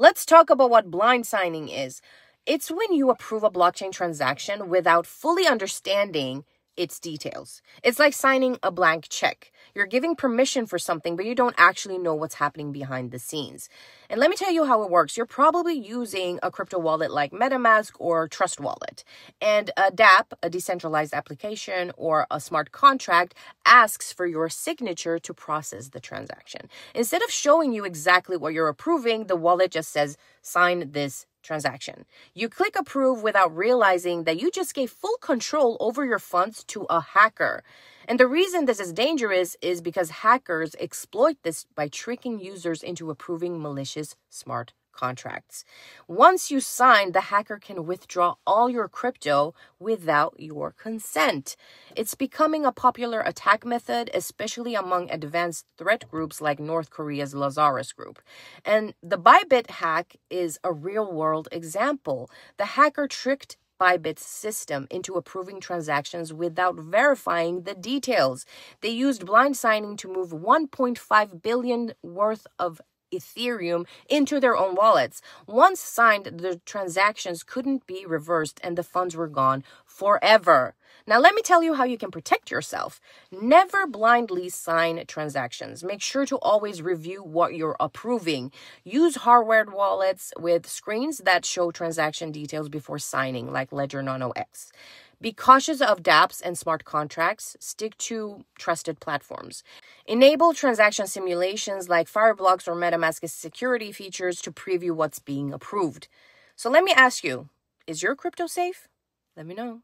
Let's talk about what blind signing is. It's when you approve a blockchain transaction without fully understanding its details. It's like signing a blank check. You're giving permission for something, but you don't actually know what's happening behind the scenes. And let me tell you how it works. You're probably using a crypto wallet like MetaMask or Trust Wallet. And a dApp, a decentralized application, or a smart contract asks for your signature to process the transaction. Instead of showing you exactly what you're approving, the wallet just says, sign this transaction. You click approve without realizing that you just gave full control over your funds to a hacker. And the reason this is dangerous is because hackers exploit this by tricking users into approving malicious smart contracts. Once you sign, the hacker can withdraw all your crypto without your consent. It's becoming a popular attack method, especially among advanced threat groups like North Korea's Lazarus Group. And the Bybit hack is a real world example. The hacker tricked Bybit's system into approving transactions without verifying the details. They used blind signing to move 1.5 billion worth of Ethereum into their own wallets. Once signed, the transactions couldn't be reversed and the funds were gone forever. Now, let me tell you how you can protect yourself. Never blindly sign transactions. Make sure to always review what you're approving. Use hardware wallets with screens that show transaction details before signing, like Ledger Nano X. Be cautious of dApps and smart contracts. Stick to trusted platforms. Enable transaction simulations like Fireblocks or MetaMask's security features to preview what's being approved. So let me ask you, is your crypto safe? Let me know.